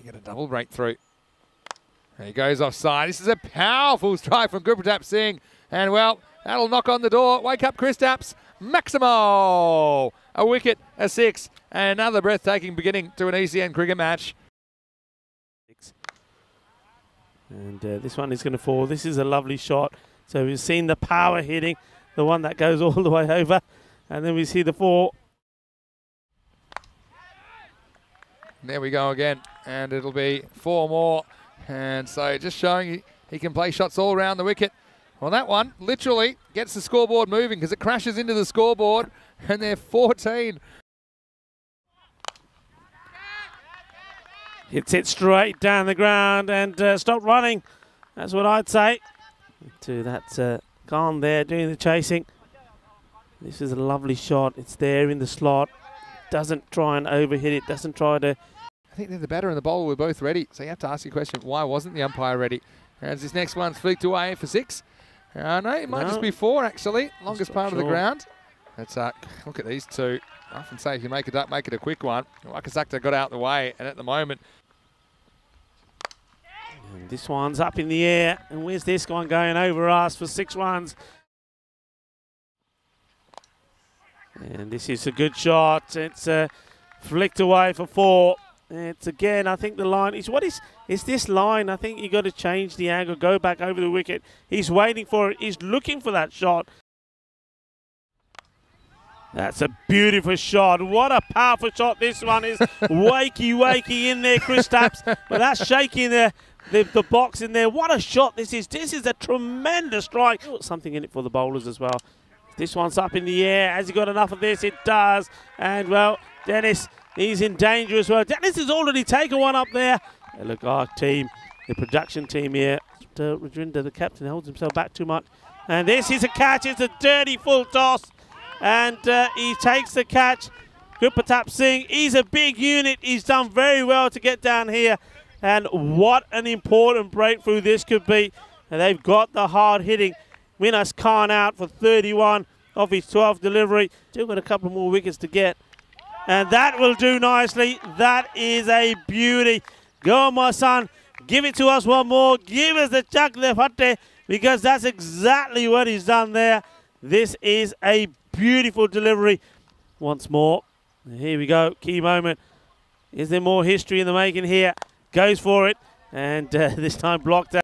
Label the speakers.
Speaker 1: He get a double breakthrough. And he goes offside. This is a powerful strike from Gurpratap Singh. And well, that'll knock on the door. Wake up, Kristaps. Maximo! A wicket, a six, and another breathtaking beginning to an ECN cricket match.
Speaker 2: And uh, this one is going to fall. This is a lovely shot. So we've seen the power hitting, the one that goes all the way over. And then we see the four.
Speaker 1: There we go again. And it'll be four more. And so just showing he, he can play shots all around the wicket. Well, that one literally gets the scoreboard moving because it crashes into the scoreboard and they're 14.
Speaker 2: Hits it straight down the ground and uh, stop running. That's what I'd say. To that uh, Khan there doing the chasing. This is a lovely shot. It's there in the slot. Doesn't try and overhit it. Doesn't try to.
Speaker 1: I think they're the batter and the bowler were both ready. So you have to ask your question, why wasn't the umpire ready? As this next one's flicked away for six. Uh, no, it might
Speaker 2: No.
Speaker 1: just be four actually. Longest part of the ground. That's uh, look at these two. I often say if you make it up, make it a quick one. Wakasakta got out the way, and at the moment,
Speaker 2: And this one's up in the air. And where's this one going over us for six runs? And this is a good shot. It's uh, flicked away for four. It's again, I think the line is what is is this line? I think you got to change the angle, go back over the wicket. He's waiting for it. He's looking for that shot. That's a beautiful shot. What a powerful shot this one is. wakey, wakey in there, Kristaps. But that's shaking the, the, the box in there. What a shot this is. This is a tremendous strike. Something in it for the bowlers as well. This one's up in the air. Has he got enough of this? It does. And, well, Dennis, he's in danger as well. Dennis has already taken one up there. Look, our team, the production team here. Rajinda, the captain, holds himself back too much. And this is a catch. It's a dirty full toss and uh, he takes the catch. Gurpratap Singh, he's a big unit. He's done very well to get down here. And what an important breakthrough this could be. And they've got the hard hitting. Winners Khan out for 31 of his 12th delivery. Still got a couple more wickets to get. And that will do nicely. That is a beauty. Go on, my son. Give it to us one more. Give us the chuck the fatte because that's exactly what he's done there. This is a beautiful delivery. Once more. Here we go. Key moment. Is there more history in the making here? Goes for it. And uh, this time blocked out.